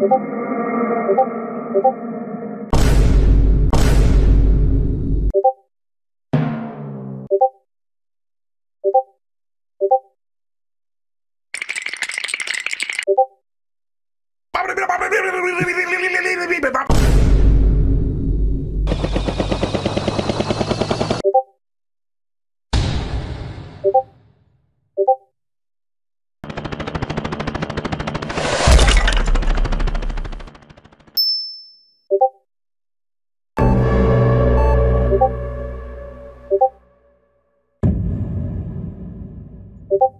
ここ、ここ、ここ。you.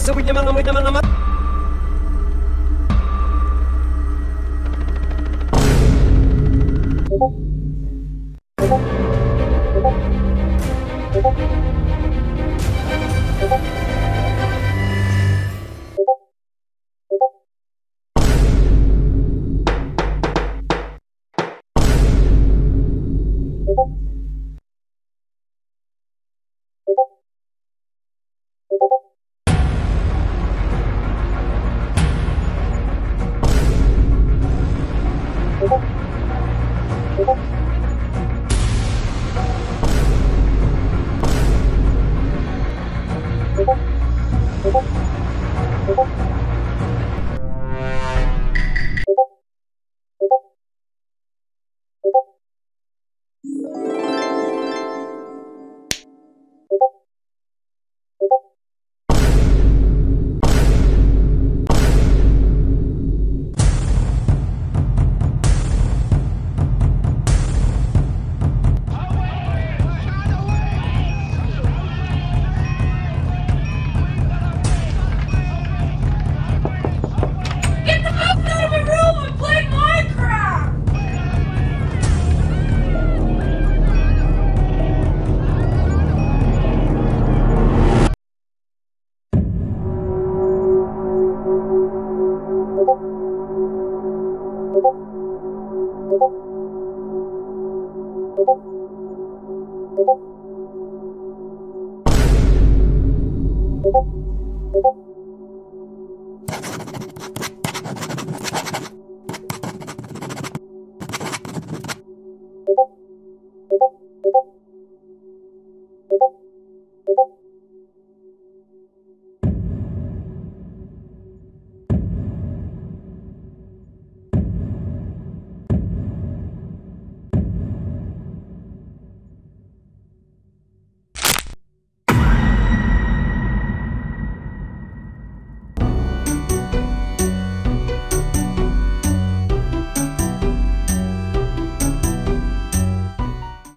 Gusto ko niya mga amoy. you